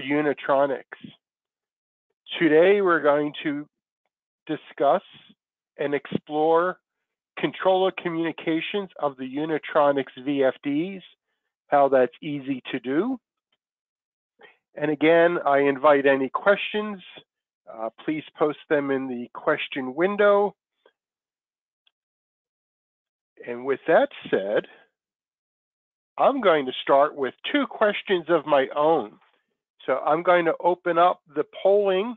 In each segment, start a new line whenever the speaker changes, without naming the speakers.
Unitronics. Today we're going to discuss and explore controller communications of the Unitronics VFDs, how that's easy to do. And again, I invite any questions. Uh, please post them in the question window. And with that said, I'm going to start with two questions of my own. So I'm going to open up the polling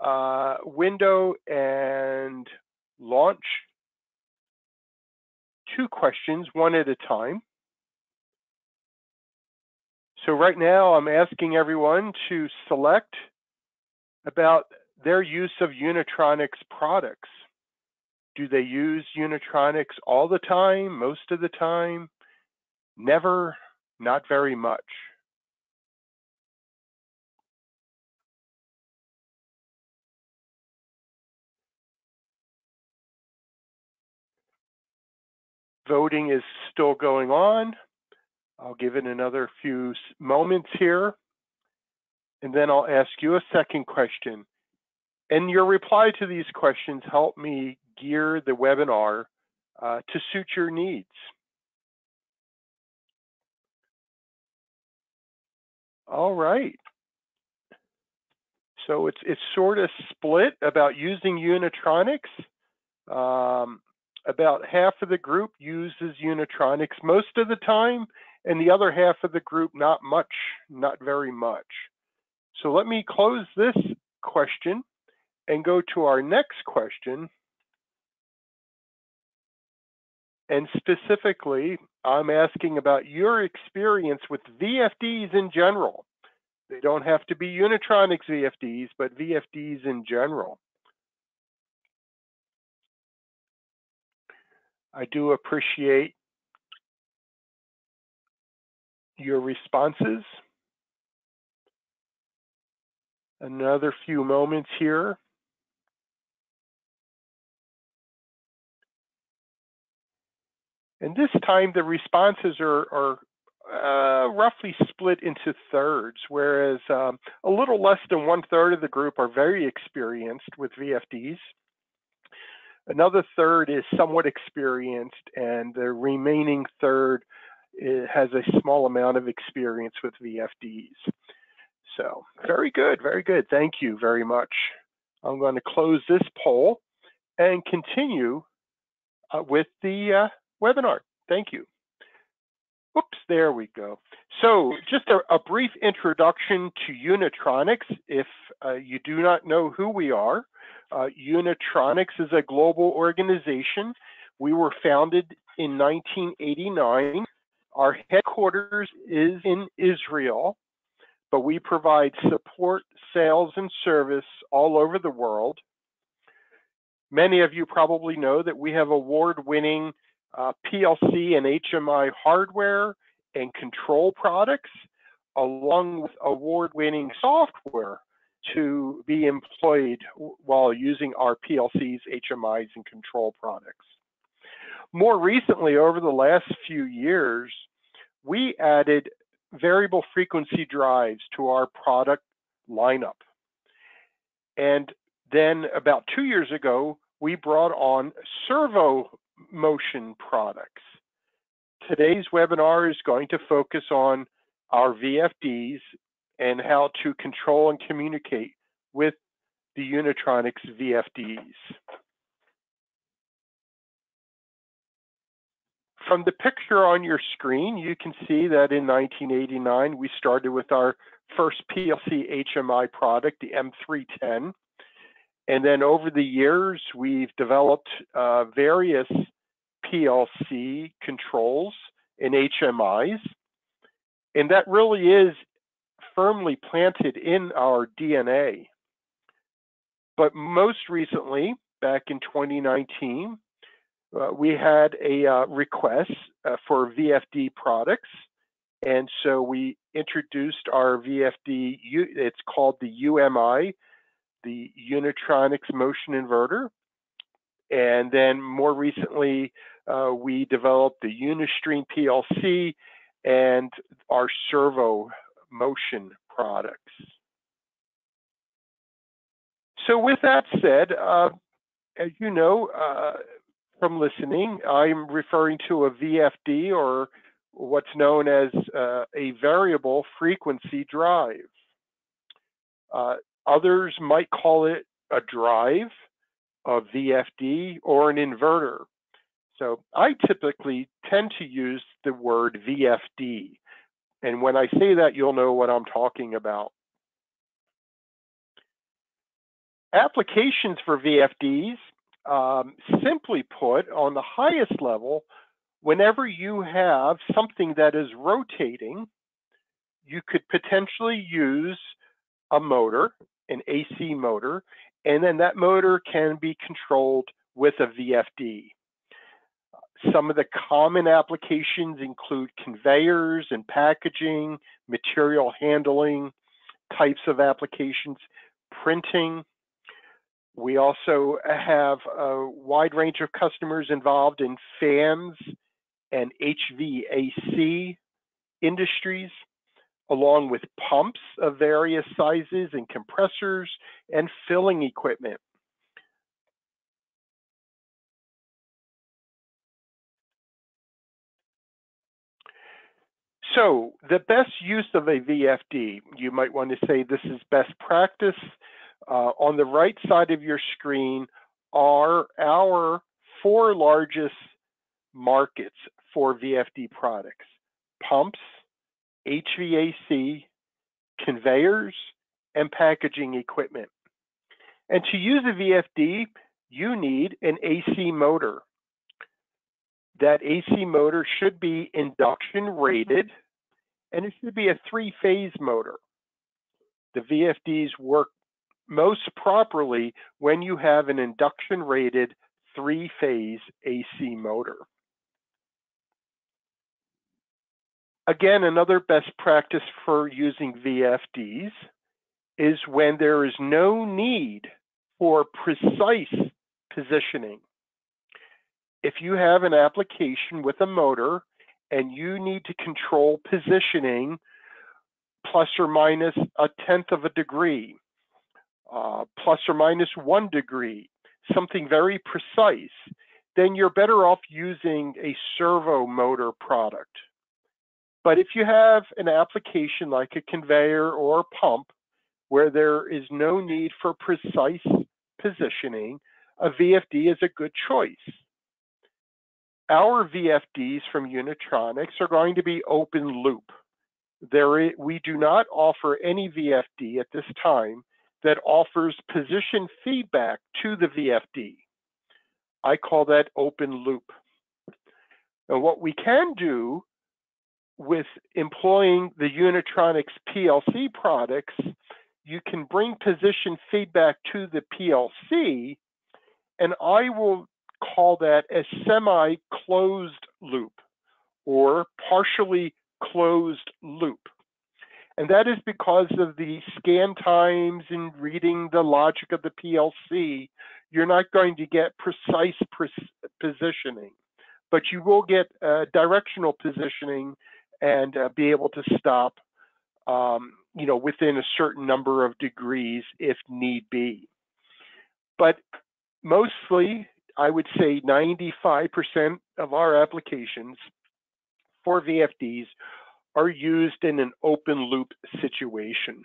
uh, window and launch two questions, one at a time. So right now I'm asking everyone to select about their use of Unitronics products. Do they use Unitronics all the time, most of the time? Never, not very much. Voting is still going on. I'll give it another few moments here. And then I'll ask you a second question. And your reply to these questions help me gear the webinar uh, to suit your needs. All right. So it's it's sort of split about using Unitronics. Um, about half of the group uses Unitronics most of the time, and the other half of the group not much, not very much. So let me close this question and go to our next question. And specifically, I'm asking about your experience with VFDs in general. They don't have to be Unitronics VFDs, but VFDs in general. I do appreciate your responses. Another few moments here. And this time the responses are, are uh, roughly split into thirds, whereas um, a little less than one third of the group are very experienced with VFDs. Another third is somewhat experienced, and the remaining third eh, has a small amount of experience with VFDs. So very good, very good. Thank you very much. I'm going to close this poll and continue uh, with the uh, webinar. Thank you. Oops, there we go. So just a, a brief introduction to Unitronics. If uh, you do not know who we are, uh, Unitronics is a global organization. We were founded in 1989. Our headquarters is in Israel, but we provide support, sales, and service all over the world. Many of you probably know that we have award-winning uh, PLC and HMI hardware and control products, along with award-winning software to be employed while using our PLCs, HMIs, and control products. More recently, over the last few years, we added variable frequency drives to our product lineup. And then about two years ago, we brought on servo motion products. Today's webinar is going to focus on our VFDs and how to control and communicate with the Unitronics VFDs. From the picture on your screen, you can see that in 1989, we started with our first PLC HMI product, the M310. And then over the years, we've developed uh, various PLC controls and HMIs. And that really is firmly planted in our DNA. But most recently, back in 2019, uh, we had a uh, request uh, for VFD products. And so we introduced our VFD, it's called the UMI, the Unitronics Motion Inverter. And then more recently, uh, we developed the Unistream PLC and our servo motion products. So with that said, uh, as you know uh, from listening, I'm referring to a VFD or what's known as uh, a variable frequency drive. Uh, others might call it a drive, a VFD, or an inverter. So I typically tend to use the word VFD. And when I say that, you'll know what I'm talking about. Applications for VFDs, um, simply put, on the highest level, whenever you have something that is rotating, you could potentially use a motor, an AC motor, and then that motor can be controlled with a VFD. Some of the common applications include conveyors and packaging, material handling types of applications, printing. We also have a wide range of customers involved in fans and HVAC industries, along with pumps of various sizes and compressors and filling equipment. So the best use of a VFD, you might want to say this is best practice. Uh, on the right side of your screen are our four largest markets for VFD products, pumps, HVAC, conveyors, and packaging equipment. And to use a VFD, you need an AC motor. That AC motor should be induction rated and it should be a three-phase motor. The VFDs work most properly when you have an induction rated three-phase AC motor. Again, another best practice for using VFDs is when there is no need for precise positioning. If you have an application with a motor and you need to control positioning plus or minus a tenth of a degree, uh, plus or minus one degree, something very precise, then you're better off using a servo motor product. But if you have an application like a conveyor or a pump where there is no need for precise positioning, a VFD is a good choice our VFDs from Unitronics are going to be open loop. There, we do not offer any VFD at this time that offers position feedback to the VFD. I call that open loop. And what we can do with employing the Unitronics PLC products, you can bring position feedback to the PLC, and I will call that a semi-closed loop or partially closed loop. And that is because of the scan times and reading the logic of the PLC, you're not going to get precise pre positioning, but you will get uh, directional positioning and uh, be able to stop, um, you know, within a certain number of degrees if need be. But mostly I would say 95% of our applications for VFDs are used in an open loop situation.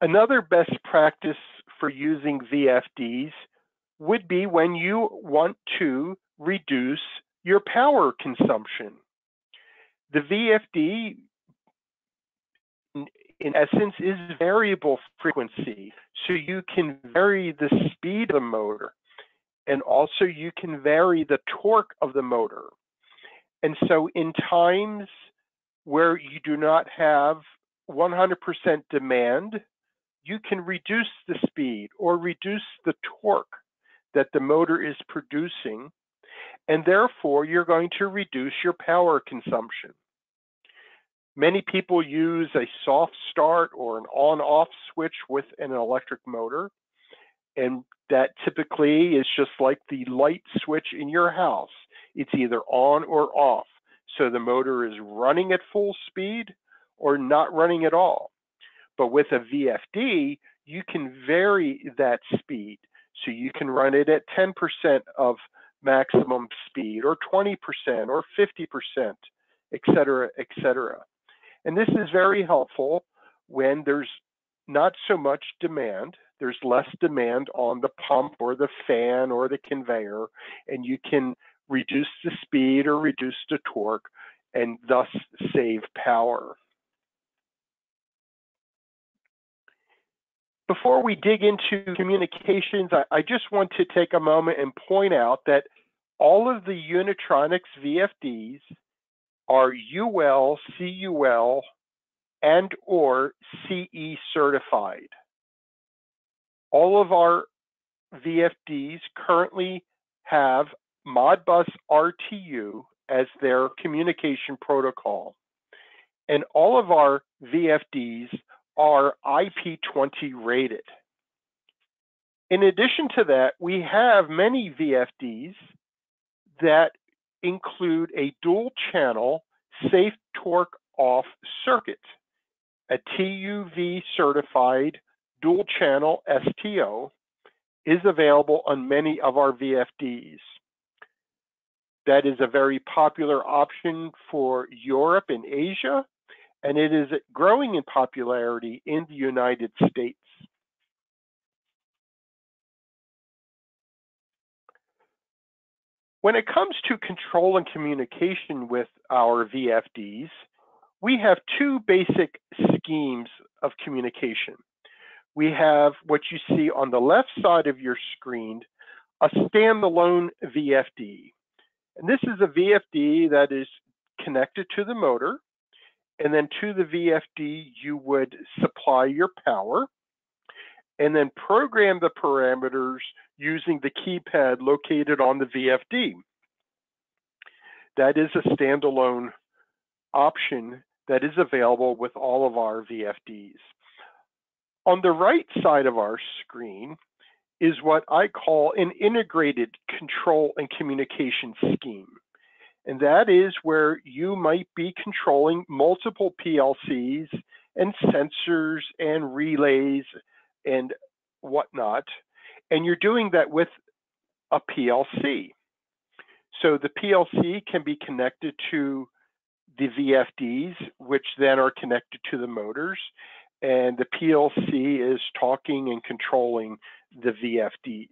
Another best practice for using VFDs would be when you want to reduce your power consumption. The VFD in essence is variable frequency. So you can vary the speed of the motor and also you can vary the torque of the motor. And so in times where you do not have 100% demand, you can reduce the speed or reduce the torque that the motor is producing, and therefore you're going to reduce your power consumption. Many people use a soft start or an on-off switch with an electric motor. And that typically is just like the light switch in your house. It's either on or off. So the motor is running at full speed or not running at all. But with a VFD, you can vary that speed. So you can run it at 10% of maximum speed or 20% or 50%, et cetera, et cetera. And this is very helpful when there's not so much demand. There's less demand on the pump or the fan or the conveyor, and you can reduce the speed or reduce the torque and thus save power. Before we dig into communications, I, I, just want to take a moment and point out that all of the Unitronics VFDs are UL, CUL, and or CE certified. All of our VFDs currently have Modbus RTU as their communication protocol. And all of our VFDs are IP20 rated. In addition to that, we have many VFDs that include a dual channel safe torque off circuit, a TUV certified dual channel STO is available on many of our VFDs. That is a very popular option for Europe and Asia, and it is growing in popularity in the United States. When it comes to control and communication with our VFDs, we have two basic schemes of communication. We have what you see on the left side of your screen, a standalone VFD. And this is a VFD that is connected to the motor. And then to the VFD, you would supply your power and then program the parameters using the keypad located on the VFD. That is a standalone option that is available with all of our VFDs. On the right side of our screen is what I call an integrated control and communication scheme. And that is where you might be controlling multiple PLCs and sensors and relays and whatnot. And you're doing that with a PLC. So the PLC can be connected to the VFDs, which then are connected to the motors. And the PLC is talking and controlling the VFDs.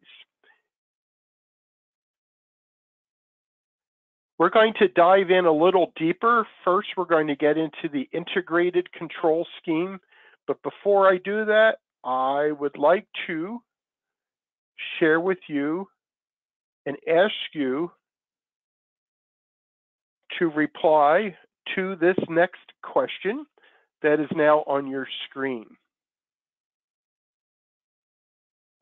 We're going to dive in a little deeper. First, we're going to get into the integrated control scheme. But before I do that, I would like to share with you and ask you to reply to this next question that is now on your screen.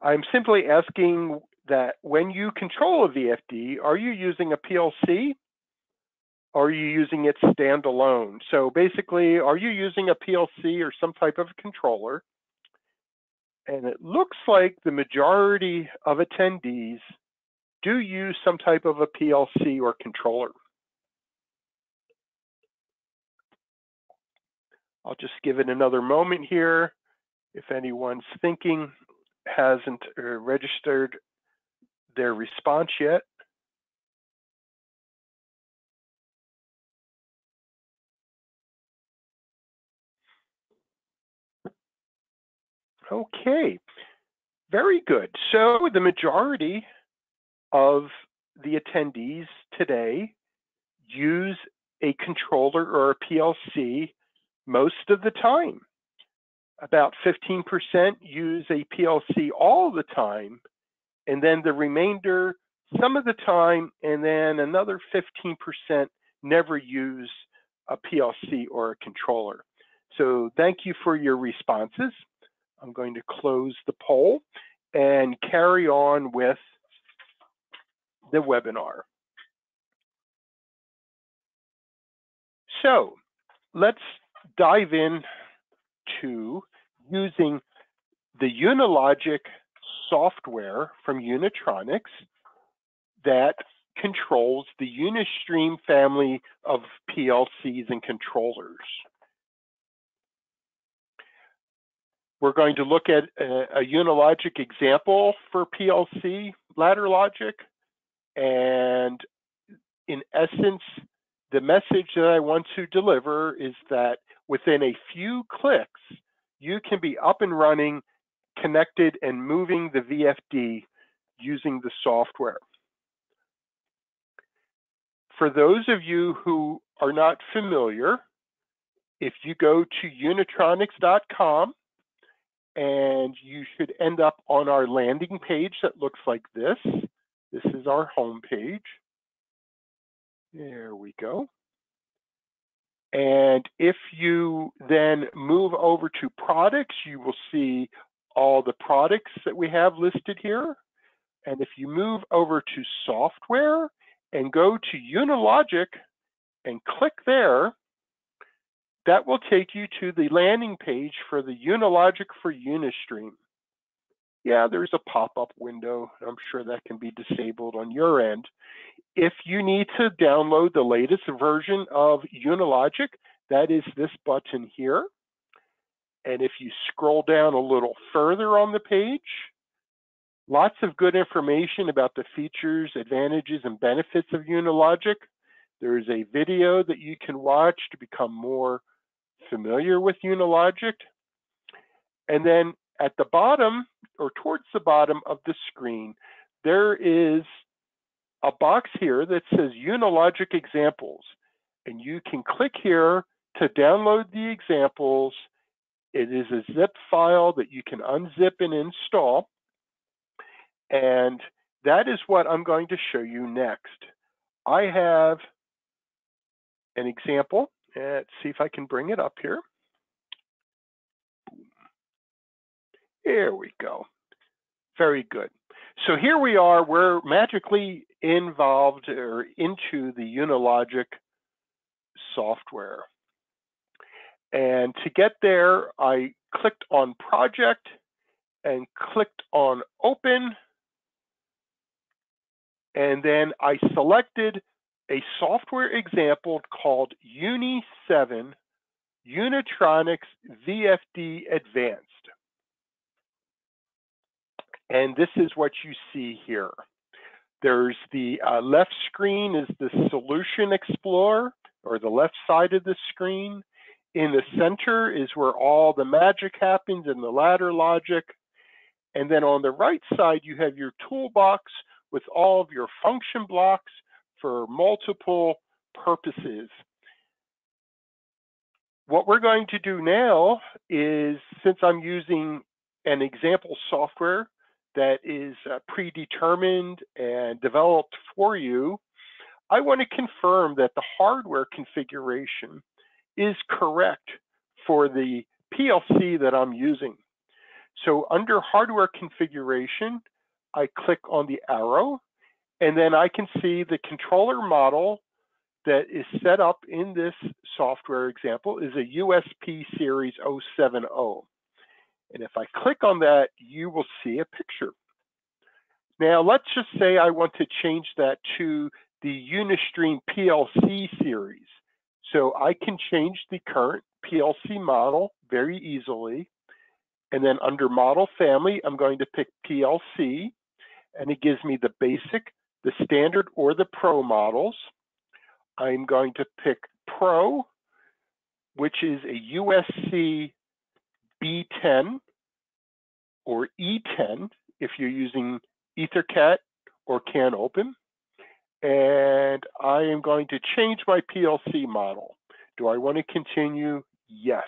I'm simply asking that when you control a VFD, are you using a PLC are you using it standalone? So basically, are you using a PLC or some type of controller? And it looks like the majority of attendees do use some type of a PLC or controller. I'll just give it another moment here. If anyone's thinking hasn't uh, registered their response yet. Okay, very good. So the majority of the attendees today use a controller or a PLC most of the time about 15% use a PLC all the time, and then the remainder some of the time, and then another 15% never use a PLC or a controller. So thank you for your responses. I'm going to close the poll and carry on with the webinar. So let's dive in to using the Unilogic software from Unitronics that controls the Unistream family of PLCs and controllers. We're going to look at a, a Unilogic example for PLC ladder logic. And in essence, the message that I want to deliver is that within a few clicks, you can be up and running, connected and moving the VFD using the software. For those of you who are not familiar, if you go to unitronics.com and you should end up on our landing page that looks like this. This is our home page. There we go. And if you then move over to products, you will see all the products that we have listed here. And if you move over to software and go to Unilogic and click there, that will take you to the landing page for the Unilogic for Unistream. Yeah, there's a pop-up window. I'm sure that can be disabled on your end. If you need to download the latest version of Unilogic, that is this button here. And if you scroll down a little further on the page, lots of good information about the features, advantages, and benefits of Unilogic. There is a video that you can watch to become more familiar with Unilogic. And then at the bottom or towards the bottom of the screen, there is a box here that says Unilogic examples. And you can click here to download the examples. It is a zip file that you can unzip and install. And that is what I'm going to show you next. I have an example Let's see if I can bring it up here. Here we go. Very good. So here we are, we're magically involved or into the Unilogic software. And to get there, I clicked on project and clicked on open. And then I selected a software example called Uni7 Unitronics VFD Advanced. And this is what you see here. There's the uh, left screen is the Solution Explorer, or the left side of the screen. In the center is where all the magic happens in the ladder logic. And then on the right side, you have your toolbox with all of your function blocks for multiple purposes. What we're going to do now is, since I'm using an example software that is uh, predetermined and developed for you, I want to confirm that the hardware configuration is correct for the PLC that I'm using. So under hardware configuration, I click on the arrow and then I can see the controller model that is set up in this software example is a USP series 070. And if I click on that, you will see a picture. Now, let's just say I want to change that to the Unistream PLC series. So I can change the current PLC model very easily. And then under model family, I'm going to pick PLC and it gives me the basic the standard or the pro models. I'm going to pick pro, which is a USC B10 or E10 if you're using EtherCAT or CAN open. And I am going to change my PLC model. Do I want to continue? Yes.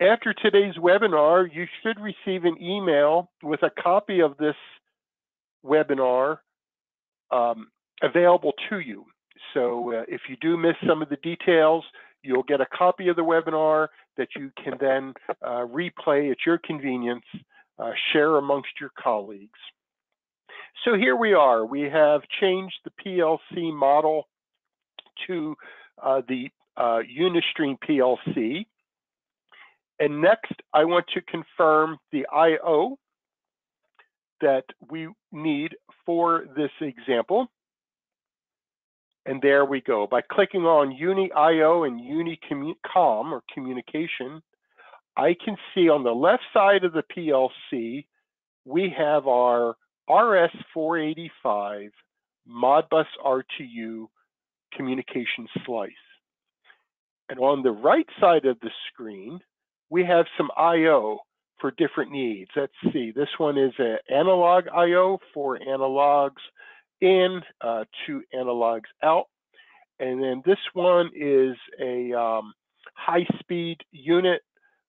After today's webinar, you should receive an email with a copy of this webinar um, available to you. So uh, if you do miss some of the details, you'll get a copy of the webinar that you can then uh, replay at your convenience, uh, share amongst your colleagues. So here we are. We have changed the PLC model to uh, the uh, Unistream PLC. And next, I want to confirm the IO. that we need for this example. And there we go. By clicking on Uni.io and Unicom or communication, I can see on the left side of the PLC, we have our RS-485 Modbus RTU communication slice. And on the right side of the screen, we have some I.O. for different needs. Let's see, this one is an analog I.O. for analogs in, uh, two analogs out. And then this one is a um, high-speed unit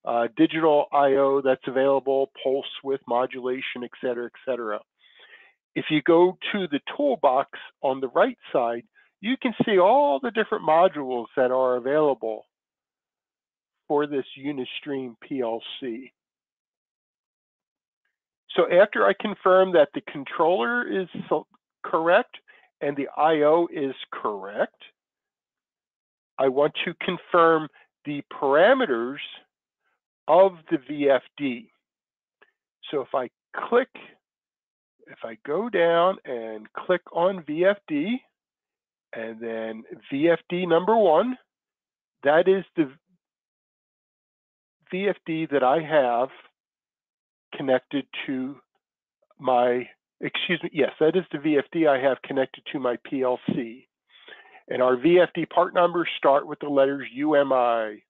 uh, digital I.O. that's available, pulse width modulation, et cetera, et cetera. If you go to the toolbox on the right side, you can see all the different modules that are available for this Unistream PLC. So after I confirm that the controller is correct and the I.O. is correct, I want to confirm the parameters of the VFD. So if I click, if I go down and click on VFD, and then VFD number one, that is the VFD that I have connected to my, excuse me, yes, that is the VFD I have connected to my PLC. And our VFD part numbers start with the letters UMI,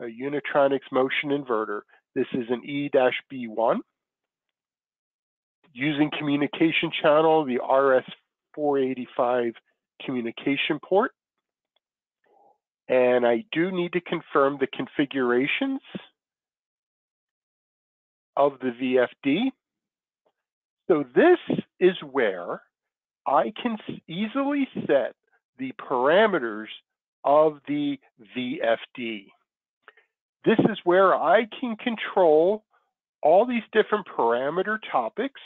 a Unitronics motion inverter. This is an E-B1. Using communication channel, the RS-485 communication port. And I do need to confirm the configurations of the VFD. So this is where I can easily set the parameters of the VFD. This is where I can control all these different parameter topics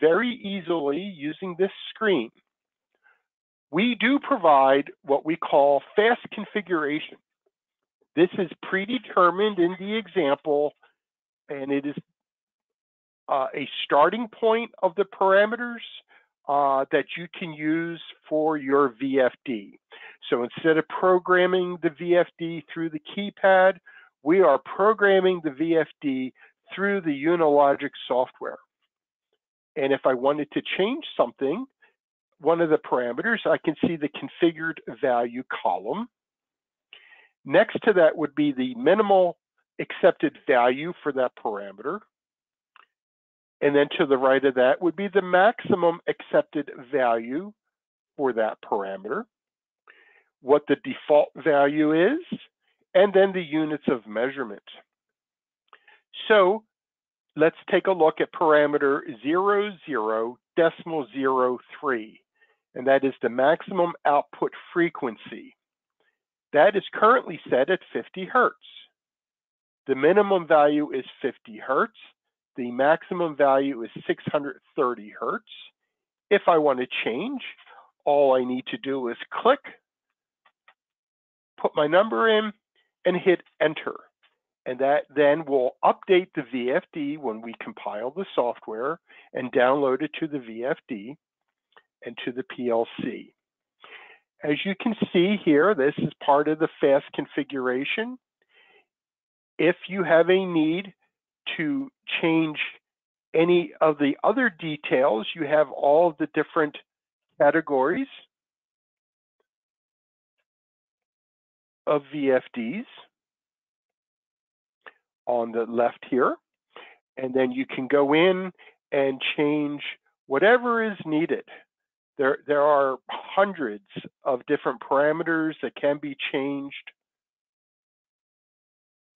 very easily using this screen. We do provide what we call fast configuration. This is predetermined in the example, and it is uh, a starting point of the parameters uh, that you can use for your VFD. So instead of programming the VFD through the keypad, we are programming the VFD through the Unilogic software. And if I wanted to change something, one of the parameters, I can see the configured value column. Next to that would be the minimal accepted value for that parameter. And then to the right of that would be the maximum accepted value for that parameter, what the default value is, and then the units of measurement. So let's take a look at parameter 00 decimal 03, and that is the maximum output frequency. That is currently set at 50 hertz. The minimum value is 50 hertz, the maximum value is 630 Hertz. If I want to change, all I need to do is click, put my number in, and hit enter. And that then will update the VFD when we compile the software and download it to the VFD and to the PLC. As you can see here, this is part of the fast configuration. If you have a need to change any of the other details, you have all the different categories of VFDs on the left here. And then you can go in and change whatever is needed. There, there are hundreds of different parameters that can be changed.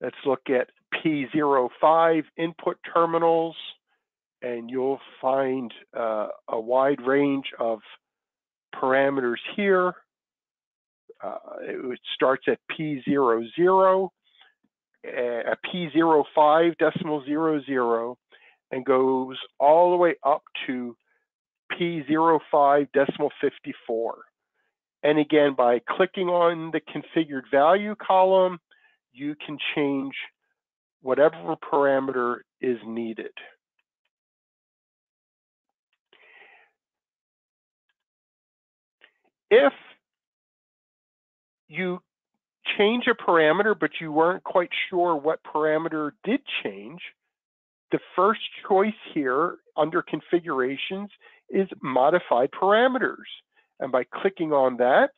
Let's look at P05 input terminals, and you'll find uh, a wide range of parameters here. Uh, it starts at P00, uh, P05 decimal 00, and goes all the way up to P05 decimal 54. And again, by clicking on the configured value column, you can change whatever parameter is needed. If you change a parameter, but you weren't quite sure what parameter did change, the first choice here under configurations is modified parameters. And by clicking on that,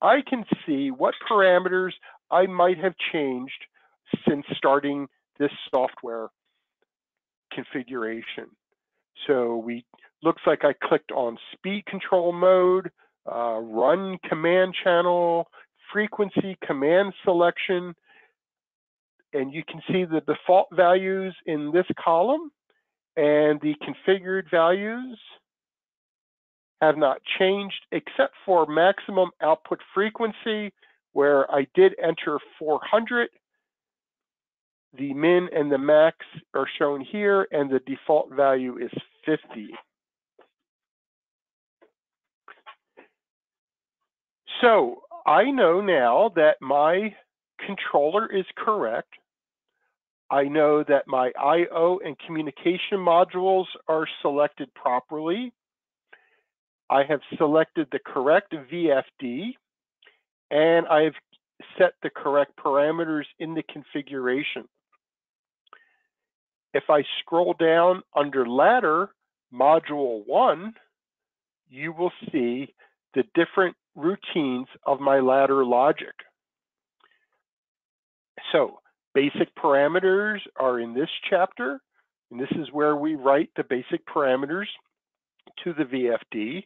I can see what parameters I might have changed since starting this software configuration. So we looks like I clicked on speed control mode, uh, run command channel, frequency command selection, and you can see the default values in this column and the configured values have not changed except for maximum output frequency where I did enter 400. The min and the max are shown here and the default value is 50. So I know now that my controller is correct. I know that my I.O. and communication modules are selected properly. I have selected the correct VFD and I've set the correct parameters in the configuration. If I scroll down under ladder module one, you will see the different routines of my ladder logic. So basic parameters are in this chapter, and this is where we write the basic parameters to the VFD.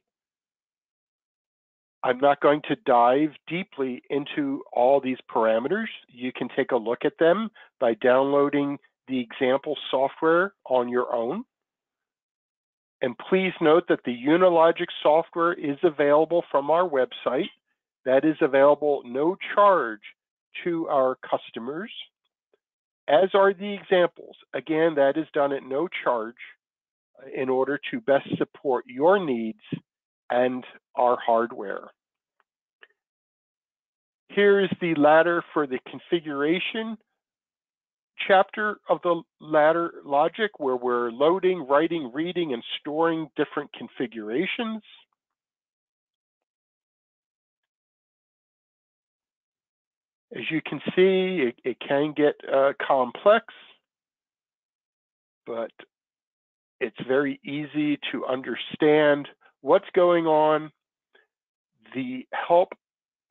I'm not going to dive deeply into all these parameters. You can take a look at them by downloading the example software on your own. And please note that the Unilogic software is available from our website. That is available no charge to our customers, as are the examples. Again, that is done at no charge uh, in order to best support your needs and our hardware. Here's the ladder for the configuration chapter of the ladder logic where we're loading, writing, reading, and storing different configurations. As you can see, it, it can get uh, complex, but it's very easy to understand what's going on. The help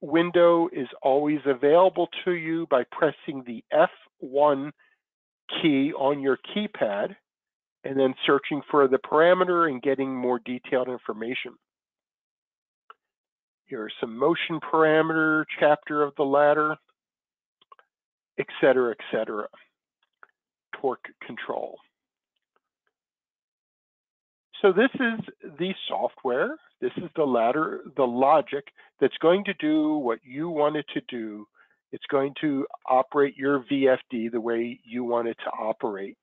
window is always available to you by pressing the F1 key on your keypad and then searching for the parameter and getting more detailed information. Here's some motion parameter chapter of the ladder, et cetera, et cetera. Torque control. So this is the software, this is the ladder, the logic that's going to do what you want it to do. It's going to operate your VFD the way you want it to operate.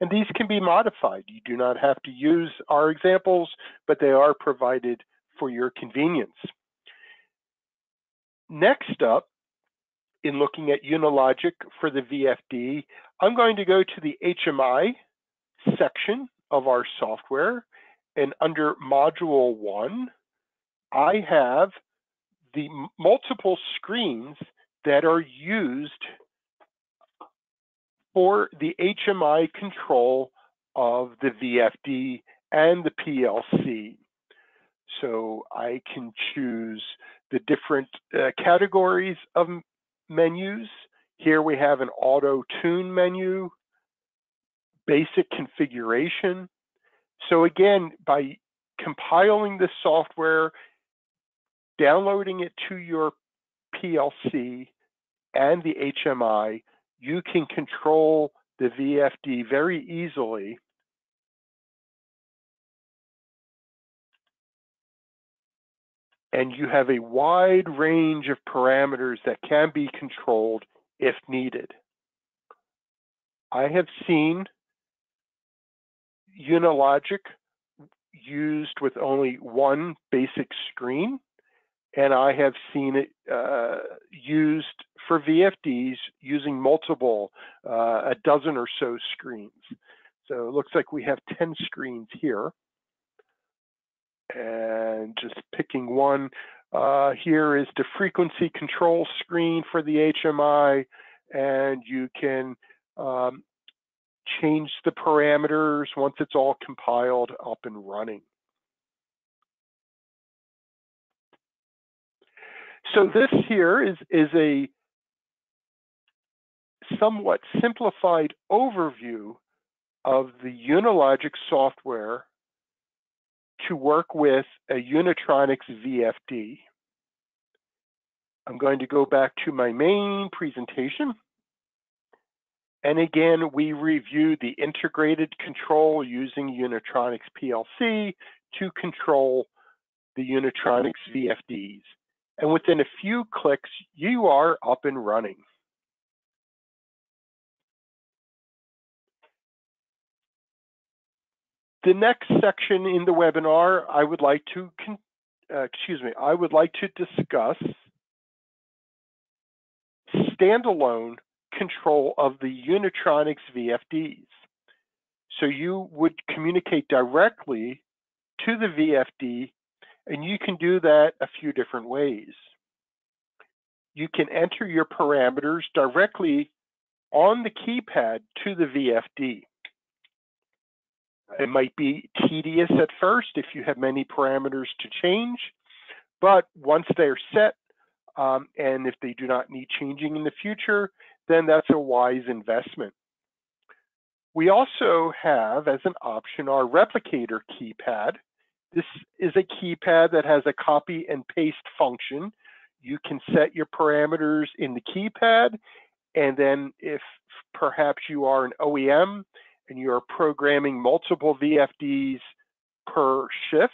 And these can be modified. You do not have to use our examples, but they are provided for your convenience. Next up, in looking at Unilogic for the VFD, I'm going to go to the HMI section of our software. And under module one, I have the multiple screens that are used for the HMI control of the VFD and the PLC. So I can choose the different uh, categories of menus. Here we have an auto tune menu, basic configuration. So again, by compiling the software, downloading it to your PLC and the HMI, you can control the VFD very easily. And you have a wide range of parameters that can be controlled if needed. I have seen Unilogic used with only one basic screen, and I have seen it uh, used for VFDs using multiple, uh, a dozen or so screens. So it looks like we have 10 screens here. And just picking one, Uh, here is the frequency control screen for the HMI, and you can um, change the parameters once it's all compiled up and running. So this here is, is a somewhat simplified overview of the Unilogic software to work with a Unitronics VFD. I'm going to go back to my main presentation. And again, we review the integrated control using Unitronics PLC to control the Unitronics VFDs. And within a few clicks, you are up and running. The next section in the webinar, I would like to, uh, excuse me, I would like to discuss standalone control of the Unitronics VFDs. So you would communicate directly to the VFD, and you can do that a few different ways. You can enter your parameters directly on the keypad to the VFD. It might be tedious at first if you have many parameters to change, but once they're set, um, and if they do not need changing in the future, then that's a wise investment. We also have as an option our replicator keypad. This is a keypad that has a copy and paste function. You can set your parameters in the keypad, and then if perhaps you are an OEM and you're programming multiple VFDs per shift,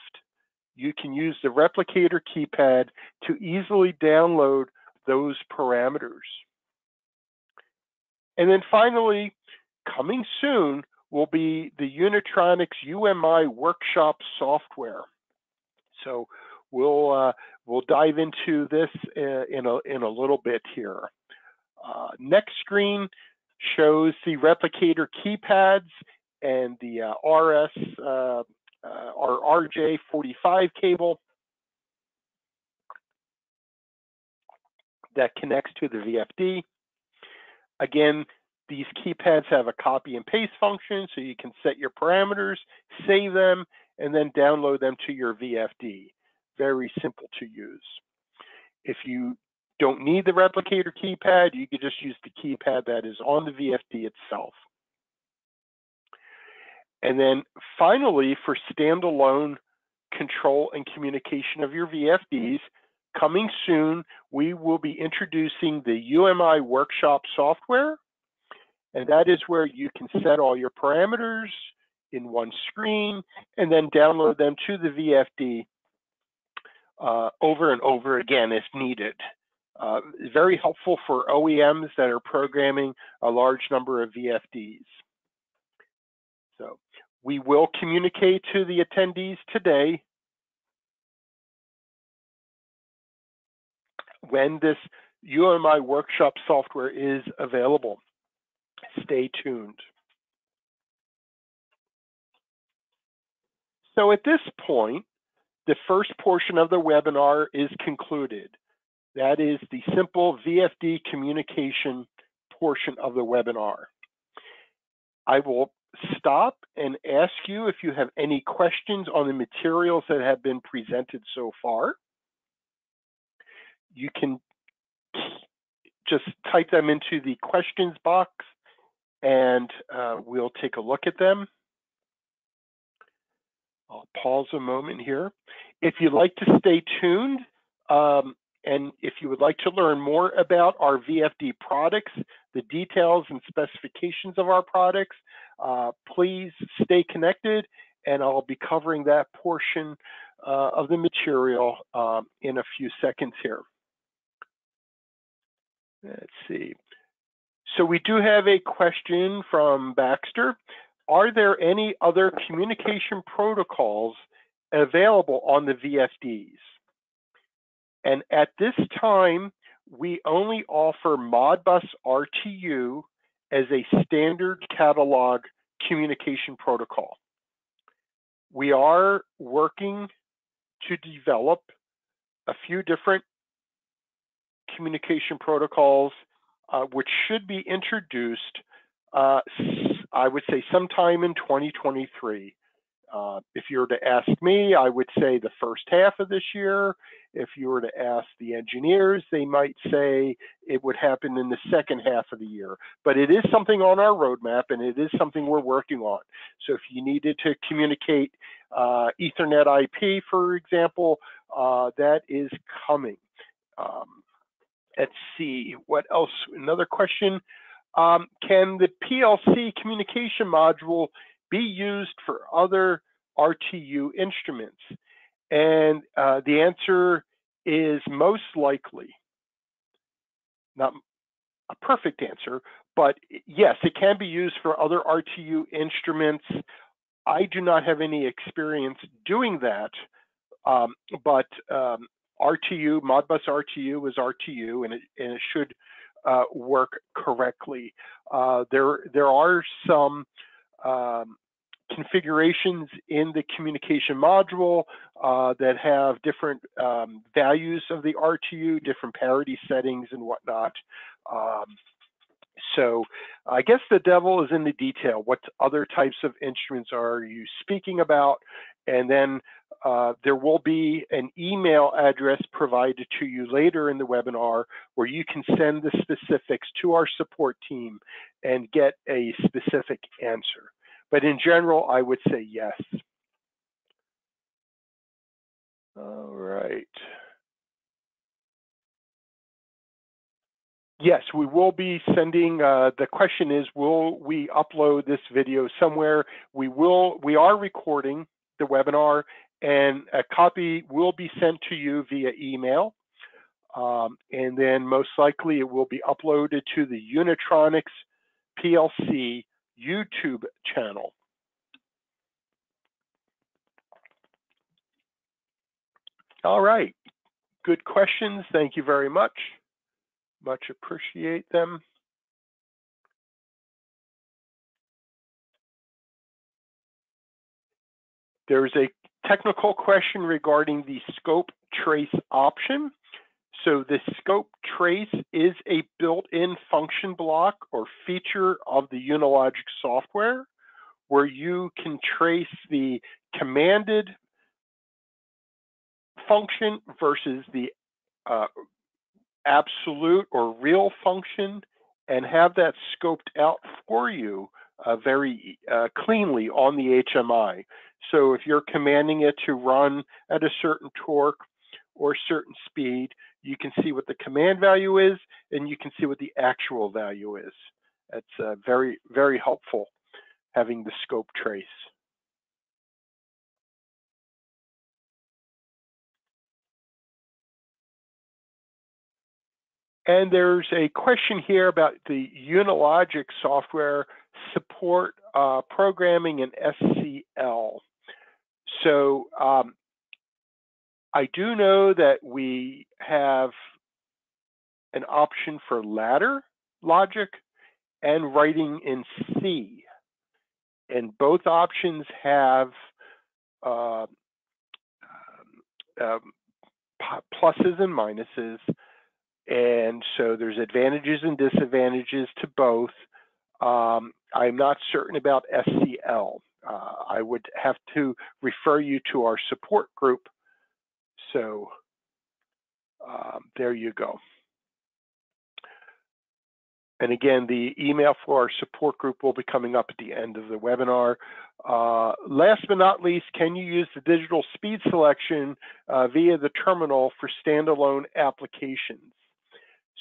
you can use the replicator keypad to easily download those parameters. And then finally, coming soon will be the Unitronics UMI workshop software. So we'll uh, we'll dive into this uh, in a in a little bit here. Uh, next screen shows the replicator keypads and the uh, RS uh, uh, or RJ45 cable that connects to the VFD. Again, these keypads have a copy and paste function, so you can set your parameters, save them, and then download them to your VFD. Very simple to use. If you don't need the replicator keypad, you could just use the keypad that is on the VFD itself. And then finally, for standalone control and communication of your VFDs, coming soon, we will be introducing the UMI Workshop software. And that is where you can set all your parameters in one screen and then download them to the VFD uh, over and over again if needed. Uh, very helpful for OEMs that are programming a large number of VFDs. So we will communicate to the attendees today when this UMI workshop software is available. Stay tuned. So at this point, the first portion of the webinar is concluded. That is the simple VFD communication portion of the webinar. I will stop and ask you if you have any questions on the materials that have been presented so far. You can just type them into the questions box and uh, we'll take a look at them. I'll pause a moment here. If you'd like to stay tuned, um, and if you would like to learn more about our VFD products, the details and specifications of our products, uh, please stay connected and I'll be covering that portion uh, of the material um, in a few seconds here. Let's see. So we do have a question from Baxter. Are there any other communication protocols available on the VFDs? And at this time, we only offer Modbus RTU as a standard catalog communication protocol. We are working to develop a few different communication protocols, uh, which should be introduced, uh, I would say sometime in 2023. Uh, if you were to ask me, I would say the first half of this year. If you were to ask the engineers, they might say it would happen in the second half of the year. But it is something on our roadmap and it is something we're working on. So if you needed to communicate uh, Ethernet IP, for example, uh, that is coming. Um, let's see, what else? Another question. Um, can the PLC communication module be used for other RTU instruments? And uh, the answer is most likely. Not a perfect answer, but yes, it can be used for other RTU instruments. I do not have any experience doing that, um, but um, RTU, Modbus RTU is RTU, and it, and it should uh, work correctly. Uh, there, there are some um, configurations in the communication module uh, that have different um, values of the RTU, different parity settings and whatnot. Um, so I guess the devil is in the detail. What other types of instruments are you speaking about? And then uh, there will be an email address provided to you later in the webinar where you can send the specifics to our support team and get a specific answer. But in general, I would say yes. All right. Yes, we will be sending, uh, the question is, will we upload this video somewhere? We will, we are recording the webinar and a copy will be sent to you via email. Um, and then most likely it will be uploaded to the Unitronics PLC YouTube channel. All right, good questions. Thank you very much. Much appreciate them. There's a technical question regarding the scope trace option. So the scope trace is a built-in function block or feature of the Unilogic software where you can trace the commanded function versus the uh, absolute or real function and have that scoped out for you uh, very uh, cleanly on the HMI. So if you're commanding it to run at a certain torque or certain speed, you can see what the command value is and you can see what the actual value is. That's uh, very, very helpful having the scope trace. And there's a question here about the Unilogic software support uh, programming in SCL. So um, I do know that we have an option for ladder logic and writing in C. And both options have uh, um, pluses and minuses. And so there's advantages and disadvantages to both. Um, I'm not certain about SCL. Uh, I would have to refer you to our support group. So um, there you go. And again, the email for our support group will be coming up at the end of the webinar. Uh, last but not least, can you use the digital speed selection uh, via the terminal for standalone applications?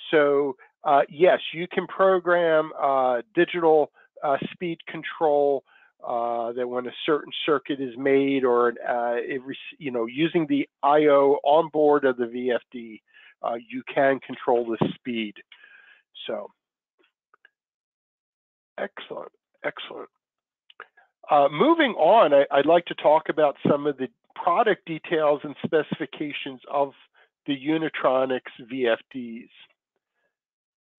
So uh, yes, you can program uh, digital uh, speed control that when a certain circuit is made or uh, it, you know using the I/O on board of the VFD, uh, you can control the speed. So excellent, excellent. moving on, I, I'd like to talk about some of the product details and specifications of the Unitronics VFDs.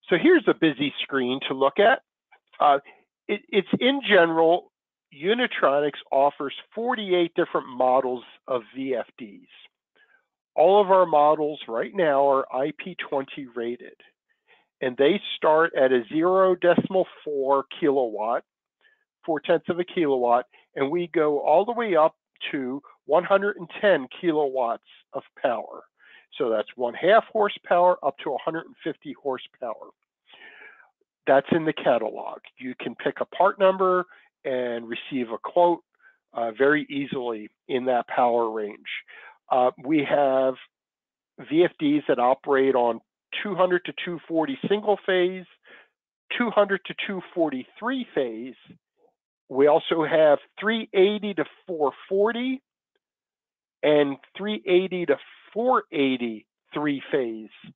So here's a busy screen to look at. Uh, it, it's in general, Unitronics offers 48 different models of VFDs. all of our models right now are IP20 rated, and they start at a zero decimal four kilowatt, four tenths of a kilowatt, and we go all the way up to 110 kilowatts of power. So that's one half horsepower up to 150 horsepower. That's in the catalog. You can pick a part number and receive a quote uh, very easily in that power range. Uh, we have VFDs that operate on 200 to 240 single phase, 200 to 243 phase. We also have 380 to 440 and 380 to 480 three phase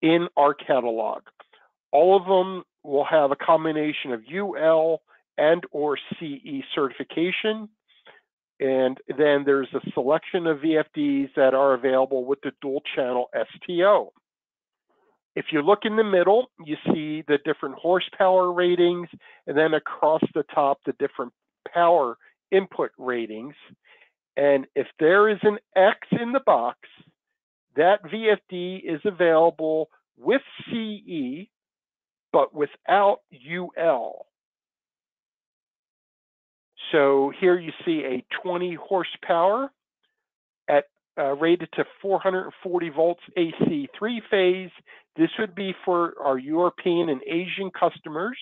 in our catalog. All of them will have a combination of UL and or CE certification. And then there's a selection of VFDs that are available with the dual channel STO. If you look in the middle, you see the different horsepower ratings, and then across the top, the different power input ratings. And if there is an X in the box, that VFD is available with CE, but without UL. So here you see a 20 horsepower at uh, rated to 440 volts AC three phase. This would be for our European and Asian customers.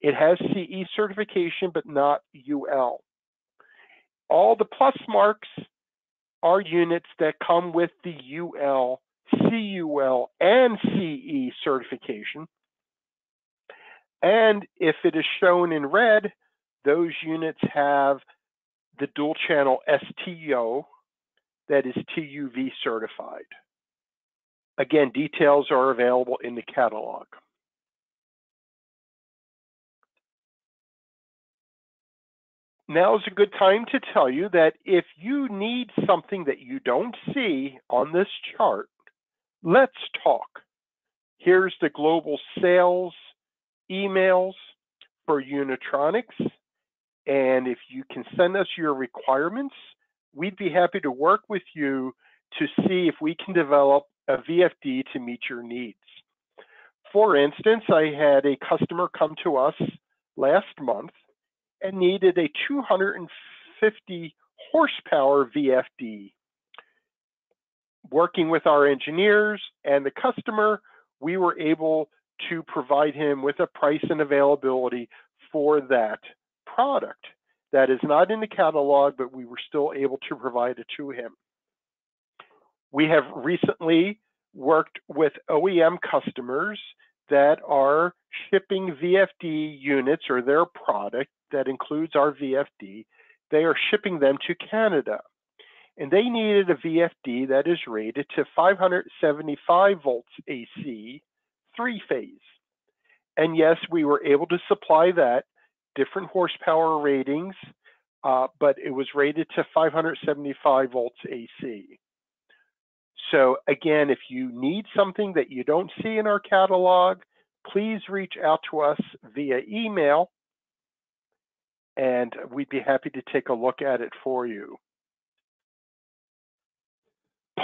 It has CE certification, but not UL. All the plus marks are units that come with the UL, CUL, and CE certification. And if it is shown in red, those units have the dual channel STO that is TUV certified. Again, details are available in the catalog. Now is a good time to tell you that if you need something that you don't see on this chart, let's talk. Here's the global sales emails for Unitronics. And if you can send us your requirements, we'd be happy to work with you to see if we can develop a VFD to meet your needs. For instance, I had a customer come to us last month and needed a 250 horsepower VFD. Working with our engineers and the customer, we were able to provide him with a price and availability for that product. That is not in the catalog, but we were still able to provide it to him. We have recently worked with OEM customers that are shipping VFD units or their product that includes our VFD. They are shipping them to Canada. And they needed a VFD that is rated to 575 volts AC, three phase. And yes, we were able to supply that different horsepower ratings, uh, but it was rated to 575 volts AC. So again, if you need something that you don't see in our catalog, please reach out to us via email and we'd be happy to take a look at it for you.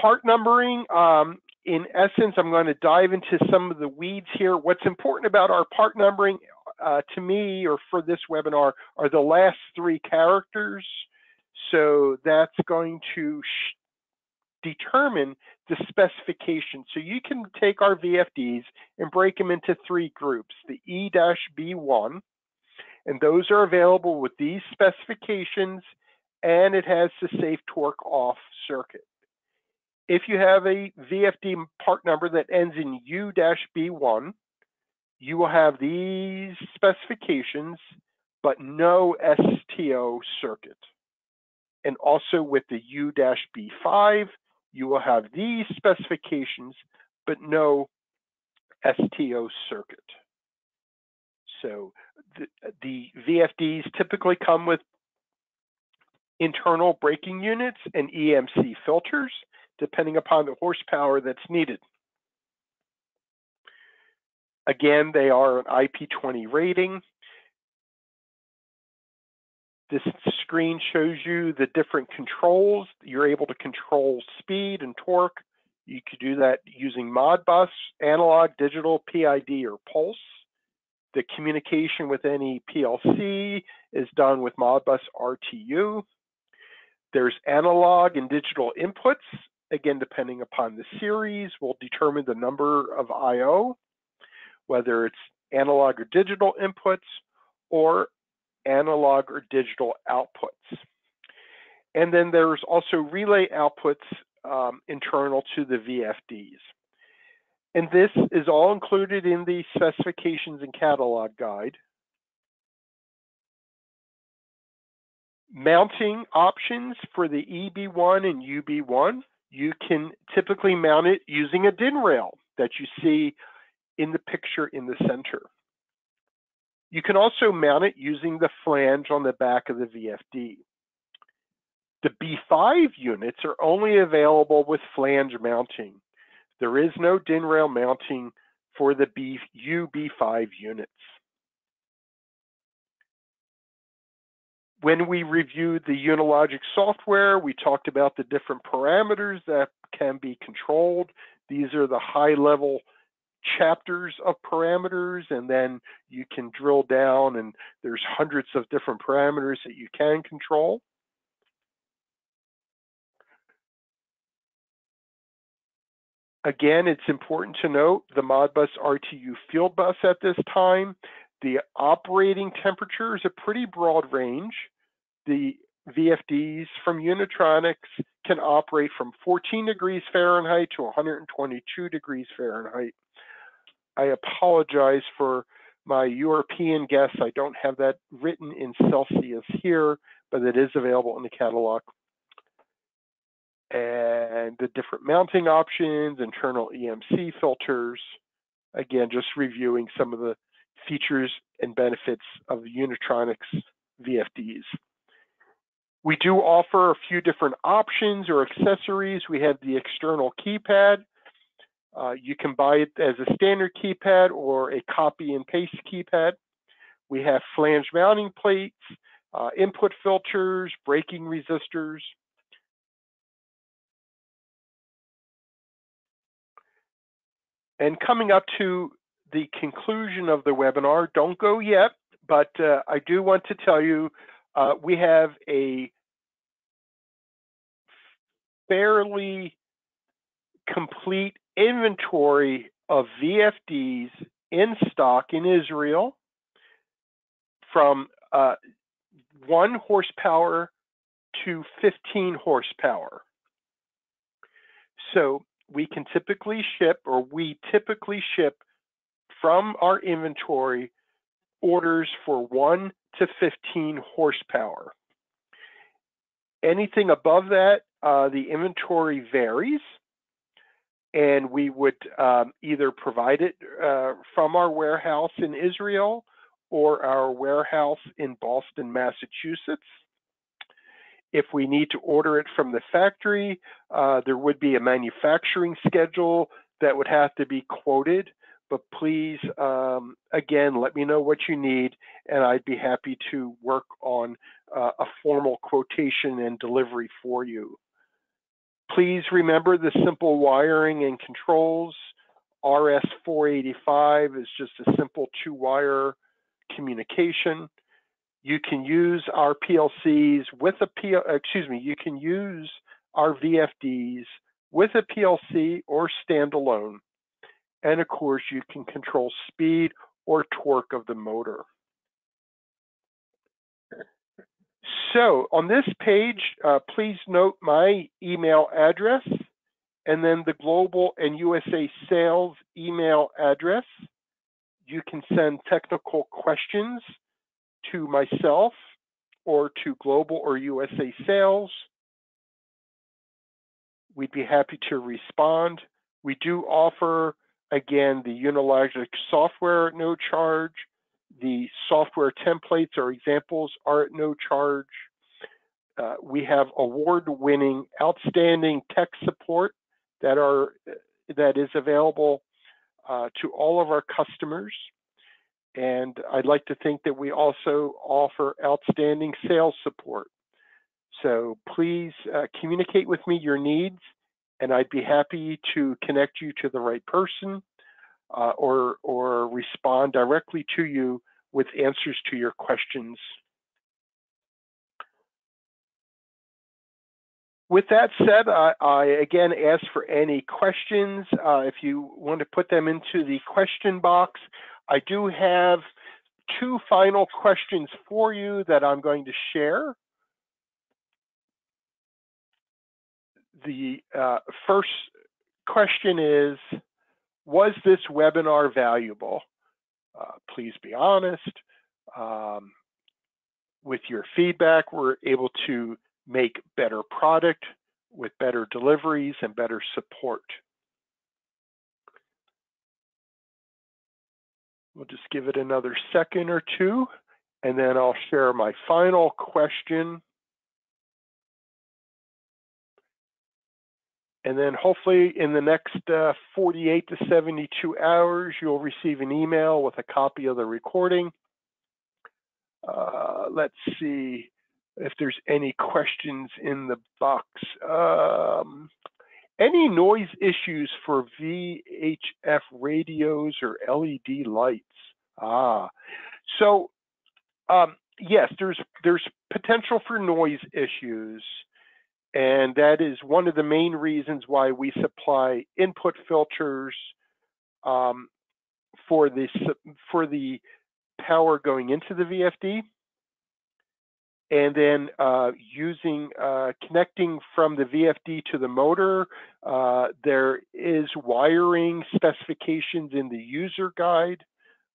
Part numbering, um, in essence, I'm going to dive into some of the weeds here. What's important about our part numbering uh, to me or for this webinar are the last three characters. So that's going to determine the specification. So you can take our VFDs and break them into three groups, the E-B1, and those are available with these specifications, and it has the safe torque off circuit. If you have a VFD part number that ends in U-B1, you will have these specifications, but no STO circuit. And also with the U-B5, you will have these specifications, but no STO circuit. So the, the VFDs typically come with internal braking units and EMC filters, depending upon the horsepower that's needed. Again, they are an IP20 rating. This screen shows you the different controls. You're able to control speed and torque. You could do that using Modbus, analog, digital, PID, or pulse. The communication with any PLC is done with Modbus RTU. There's analog and digital inputs. Again, depending upon the series, will determine the number of I.O., whether it's analog or digital inputs or analog or digital outputs. And then there's also relay outputs um, internal to the VFDs. And this is all included in the specifications and catalog guide. Mounting options for the EB1 and UB1, you can typically mount it using a DIN rail that you see in the picture in the center. You can also mount it using the flange on the back of the VFD. The B5 units are only available with flange mounting. There is no DIN rail mounting for the B, UB5 units. When we reviewed the Unilogic software, we talked about the different parameters that can be controlled. These are the high level chapters of parameters and then you can drill down and there's hundreds of different parameters that you can control. Again, it's important to note the Modbus RTU field bus at this time. The operating temperature is a pretty broad range. The VFDs from Unitronics can operate from 14 degrees Fahrenheit to 122 degrees Fahrenheit. I apologize for my European guests. I don't have that written in Celsius here, but it is available in the catalog. And the different mounting options, internal EMC filters. Again, just reviewing some of the features and benefits of the Unitronics VFDs. We do offer a few different options or accessories. We have the external keypad, uh, you can buy it as a standard keypad or a copy and paste keypad. We have flange mounting plates, uh, input filters, braking resistors. And coming up to the conclusion of the webinar, don't go yet, but uh, I do want to tell you uh, we have a fairly complete inventory of VFDs in stock in Israel from uh, one horsepower to 15 horsepower. So we can typically ship, or we typically ship from our inventory orders for 1 to 15 horsepower. Anything above that, uh, the inventory varies and we would um, either provide it uh, from our warehouse in Israel or our warehouse in Boston, Massachusetts. If we need to order it from the factory, uh, there would be a manufacturing schedule that would have to be quoted. But please, um, again, let me know what you need, and I'd be happy to work on uh, a formal quotation and delivery for you. Please remember the simple wiring and controls. RS485 is just a simple two wire communication. You can use our PLCs with a a P, excuse me, you can use our VFDs with a PLC or standalone. And of course, you can control speed or torque of the motor. So on this page, uh, please note my email address and then the global and USA sales email address. You can send technical questions to myself or to global or USA sales. We'd be happy to respond. We do offer, again, the Unilogic software no charge. The software templates or examples are at no charge. Uh, we have award-winning, outstanding tech support that are that is available uh, to all of our customers. and I'd like to think that we also offer outstanding sales support. So please uh, communicate with me your needs, and I'd be happy to connect you to the right person uh, or, or respond directly to you with answers to your questions. With that said, I, I again ask for any questions. Uh, if you want to put them into the question box, I do have two final questions for you that I'm going to share. The uh, first question is, was this webinar valuable? Uh, please be honest. Um, with your feedback, we're able to make better product with better deliveries and better support. We'll just give it another second or two, and then I'll share my final question. And then hopefully in the next uh, 48 to 72 hours, you'll receive an email with a copy of the recording. Uh, let's see if there's any questions in the box. Um, any noise issues for VHF radios or LED lights? Ah, so um, yes, there's there's potential for noise issues, and that is one of the main reasons why we supply input filters um, for this for the power going into the VFD and then uh, using uh, connecting from the VFD to the motor. Uh, there is wiring specifications in the user guide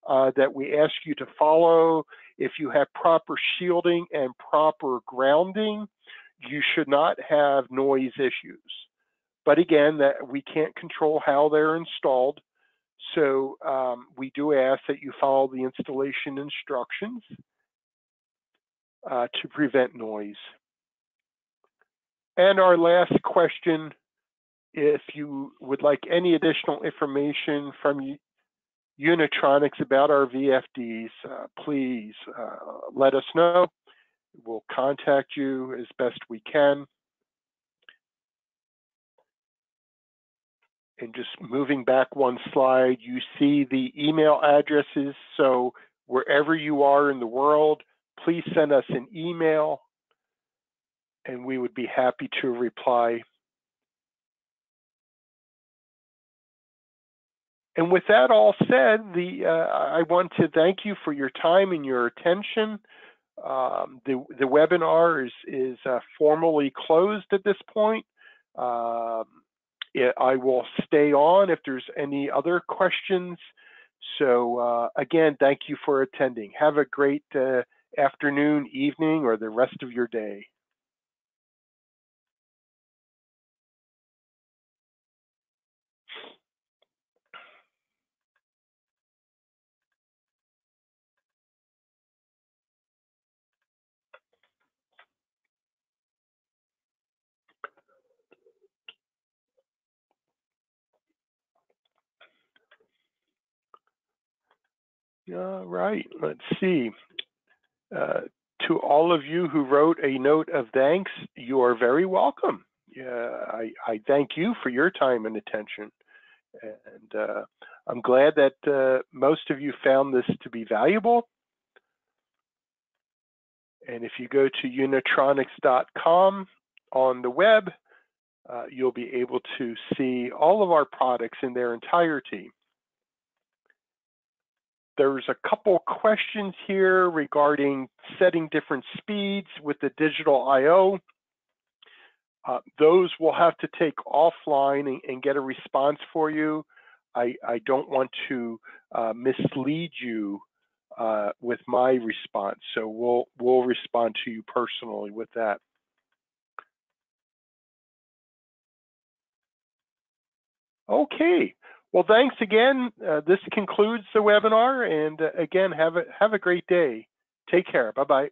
uh, that we ask you to follow. If you have proper shielding and proper grounding, you should not have noise issues. But again, that we can't control how they're installed. So um, we do ask that you follow the installation instructions uh, to prevent noise. And our last question, if you would like any additional information from Unitronics about our VFDs, uh, please uh, let us know. We'll contact you as best we can. And just moving back one slide, you see the email addresses. So wherever you are in the world, please send us an email and we would be happy to reply. And with that all said, the uh, I want to thank you for your time and your attention. Um, the, the webinar is, is uh, formally closed at this point. Um, it, I will stay on if there's any other questions. So uh, again, thank you for attending. Have a great uh, afternoon, evening, or the rest of your day. All right, let's see. Uh, to all of you who wrote a note of thanks, you are very welcome. Yeah, I, I thank you for your time and attention. And uh, I'm glad that uh, most of you found this to be valuable. And if you go to unitronics.com on the web, uh, you'll be able to see all of our products in their entirety. There's a couple questions here regarding setting different speeds with the digital I.O. Uh, those we'll have to take offline and, and get a response for you. I, I don't want to uh, mislead you uh, with my response, so we'll we'll respond to you personally with that. Okay, well, thanks again. Uh, this concludes the webinar, and uh, again, have a have a great day. Take care. Bye bye.